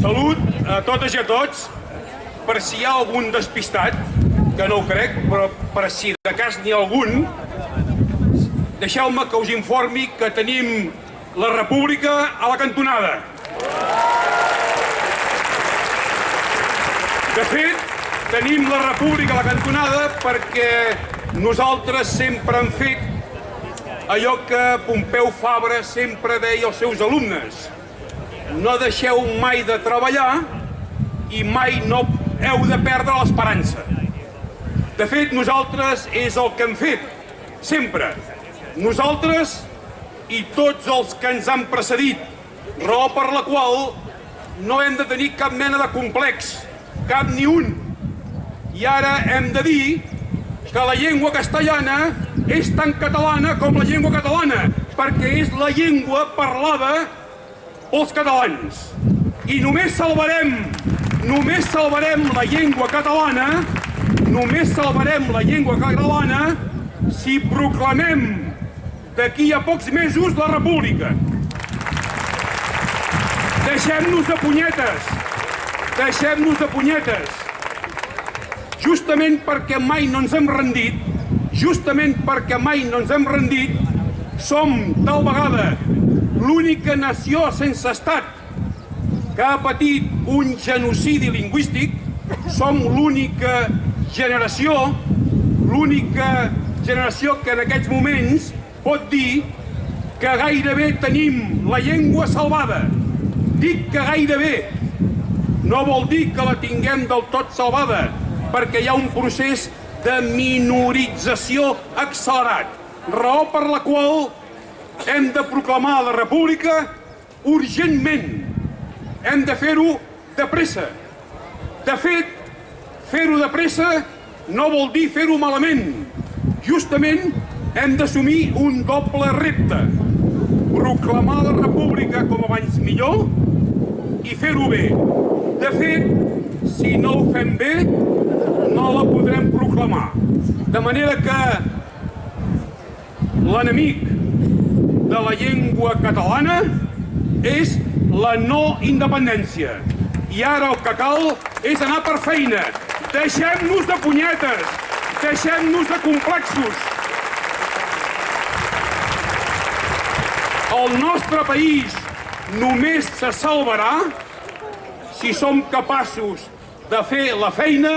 Salut a totes i a tots. Per si hi ha algun despistat, que no ho crec, però per si de cas n'hi ha algun, deixeu-me que us informi que tenim la república a la cantonada. De fet, tenim la república a la cantonada perquè nosaltres sempre hem fet allò que Pompeu Fabra sempre deia als seus alumnes. No deixeu mai de treballar i mai no heu de perdre l'esperança. De fet, nosaltres és el que hem fet, sempre. Nosaltres i tots els que ens han precedit, raó per la qual no hem de tenir cap mena de complex, cap ni un. I ara hem de dir que la llengua castellana és tan catalana com la llengua catalana, perquè és la llengua parlada pels catalans. I només salvarem, només salvarem la llengua catalana, només salvarem la llengua catalana si proclamem d'aquí a pocs mesos la república. Deixem-nos de punyetes, deixem-nos de punyetes. Justament perquè mai no ens hem rendit, justament perquè mai no ens hem rendit, som tal vegada l'única nació sense estat que ha patit un genocidi lingüístic, som l'única generació, l'única generació que en aquests moments pot dir que gairebé tenim la llengua salvada. Dic que gairebé. No vol dir que la tinguem del tot salvada, perquè hi ha un procés de minorització accelerat, raó per la qual hem de proclamar la república urgentment. Hem de fer-ho de pressa. De fet, fer-ho de pressa no vol dir fer-ho malament. Justament hem d'assumir un doble repte. Proclamar la república com abans millor i fer-ho bé. De fet, si no ho fem bé, no la podrem proclamar. De manera que l'enemic de la llengua catalana és la no independència. I ara el que cal és anar per feina. Deixem-nos de punyetes, deixem-nos de complexos. El nostre país només se salvarà si som capaços de fer la feina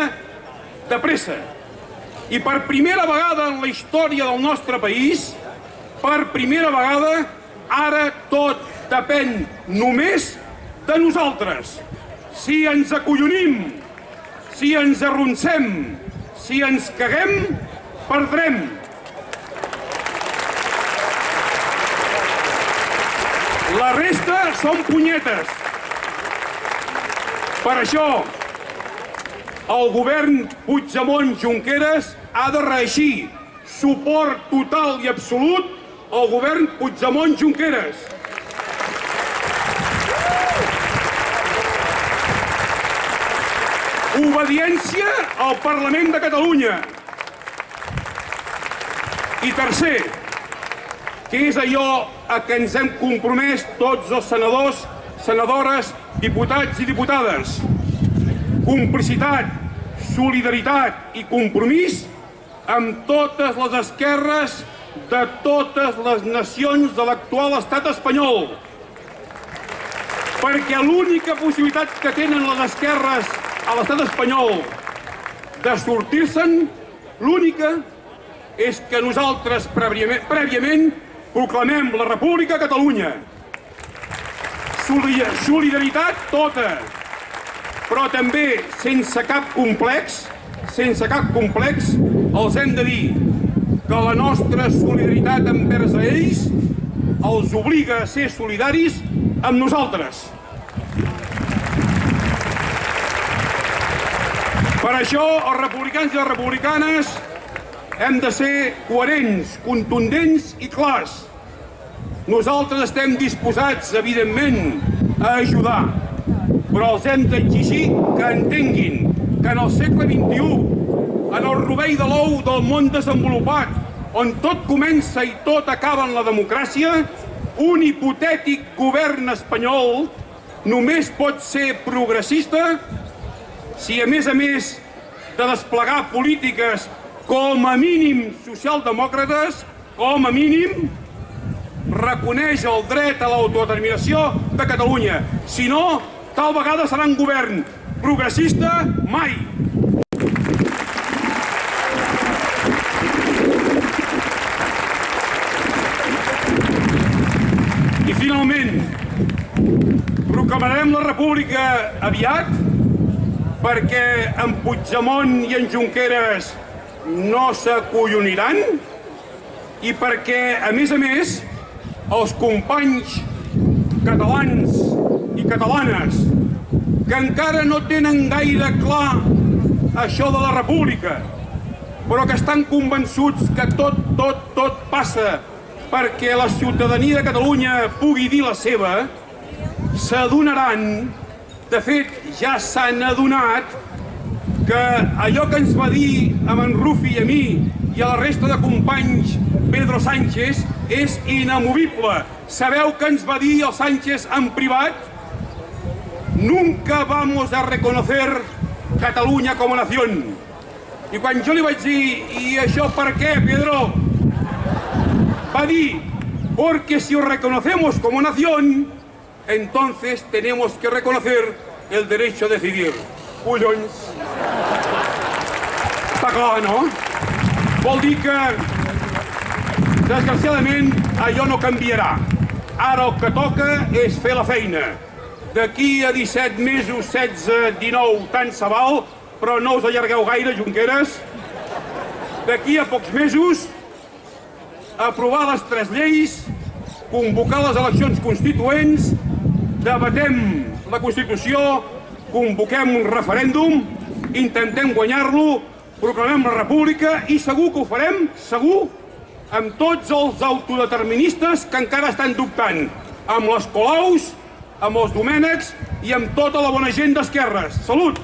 de pressa. I per primera vegada en la història del nostre país, per primera vegada, ara tot depèn només de nosaltres. Si ens acollonim, si ens arroncem, si ens caguem, perdrem. La resta són punyetes. Per això, el govern Puigdemont-Junqueras ha de reeixir suport total i absolut al govern Puigdemont-Junqueras. Obediència al Parlament de Catalunya. I tercer, que és allò a què ens hem compromès tots els senadors, senadores, diputats i diputades. Complicitat, solidaritat i compromís amb totes les esquerres de totes les nacions de l'actual estat espanyol. Perquè l'única possibilitat que tenen les esquerres a l'estat espanyol de sortir-se'n, l'única és que nosaltres prèviament, prèviament proclamem la República Catalunya. Solidaritat tota, però també sense cap complex, sense cap complex, els hem de dir que la nostra solidaritat envers a ells els obliga a ser solidaris amb nosaltres. Per això, els republicans i les republicanes hem de ser coherents, contundents i clars. Nosaltres estem disposats, evidentment, a ajudar, però els hem d'exigir que entenguin que en el segle XXI, en el rovell de l'ou del món desenvolupat, on tot comença i tot acaba en la democràcia, un hipotètic govern espanyol només pot ser progressista si a més a més de desplegar polítiques com a mínim socialdemòcrates, com a mínim reconeix el dret a l'autodeterminació de Catalunya. Si no, tal vegada serà un govern progressista mai. I finalment, república aviat perquè en Puigdemont i en Junqueras no s'acolloniran i perquè, a més a més, els companys catalans i catalanes que encara no tenen gaire clar això de la república, però que estan convençuts que tot, tot, tot passa perquè la ciutadania de Catalunya pugui dir la seva, s'adonaran, de fet ja s'han adonat, que allò que ens va dir a en Rufi i a mi i a la resta de companys Pedro Sánchez és inamovible. Sabeu que ens va dir el Sánchez en privat? Nunca vamos a reconocer Catalunya com a nació. I quan jo li vaig dir, i això per què, Pedro? Va dir, porque si os reconocemos como nación, entonces tenemos que reconocer el derecho a decidir. Collons. Clar, no? Vol dir que, desgraciadament, allò no canviarà. Ara el que toca és fer la feina. D'aquí a 17 mesos, 16, 19, tant se val, però no us allargueu gaire, Junqueras. D'aquí a pocs mesos, aprovar les tres lleis, convocar les eleccions constituents, debatem la Constitució, convoquem un referèndum, intentem guanyar-lo, proclamem la república i segur que ho farem, segur, amb tots els autodeterministes que encara estan dubtant, amb les Colaus, amb els Domènecs i amb tota la bona gent d'esquerres. Salut!